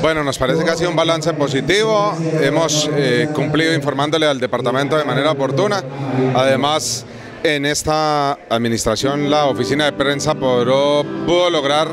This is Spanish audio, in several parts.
Bueno, nos parece que ha sido un balance positivo. Hemos eh, cumplido informándole al departamento de manera oportuna. Además, en esta administración la oficina de prensa pudo, pudo lograr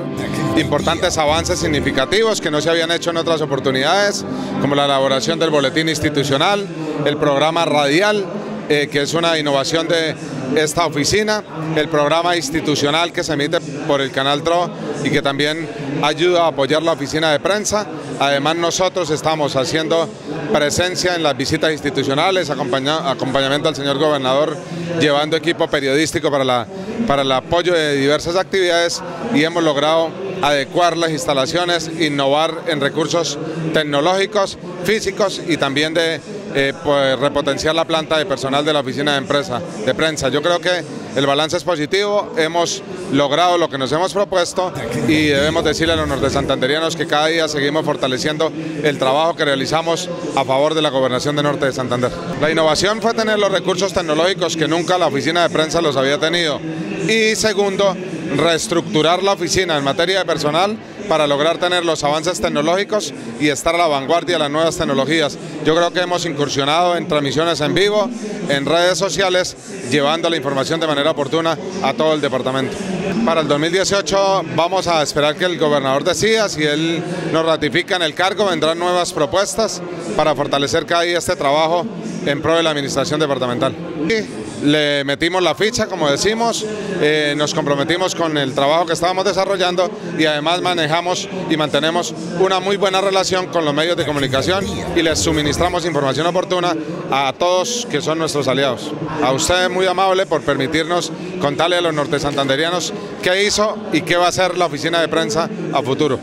importantes avances significativos que no se habían hecho en otras oportunidades, como la elaboración del boletín institucional, el programa radial, eh, que es una innovación de esta oficina, el programa institucional que se emite por el canal TRO y que también ayuda a apoyar la oficina de prensa. Además nosotros estamos haciendo presencia en las visitas institucionales, acompañamiento al señor gobernador, llevando equipo periodístico para, la, para el apoyo de diversas actividades y hemos logrado adecuar las instalaciones, innovar en recursos tecnológicos, físicos y también de eh, pues, repotenciar la planta de personal de la oficina de, prensa. Yo creo que el balance es positivo, hemos logrado lo que nos hemos propuesto y debemos decirle a los norte santanderianos que cada día seguimos fortaleciendo el trabajo que realizamos a favor de la gobernación de Norte de Santander. La innovación fue tener los recursos tecnológicos que nunca la oficina de prensa los había tenido y segundo, reestructurar la oficina en materia de personal para lograr tener los avances tecnológicos y estar a la vanguardia de las nuevas tecnologías. Yo creo que hemos incursionado en transmisiones en vivo, en redes sociales, llevando la información de manera oportuna a todo el departamento. Para el 2018 vamos a esperar que el gobernador decida, si él nos ratifica en el cargo, vendrán nuevas propuestas para fortalecer cada día este trabajo en pro de la administración departamental le metimos la ficha, como decimos, eh, nos comprometimos con el trabajo que estábamos desarrollando y además manejamos y mantenemos una muy buena relación con los medios de comunicación y les suministramos información oportuna a todos que son nuestros aliados. A usted muy amable por permitirnos contarle a los norte santanderianos qué hizo y qué va a hacer la oficina de prensa a futuro.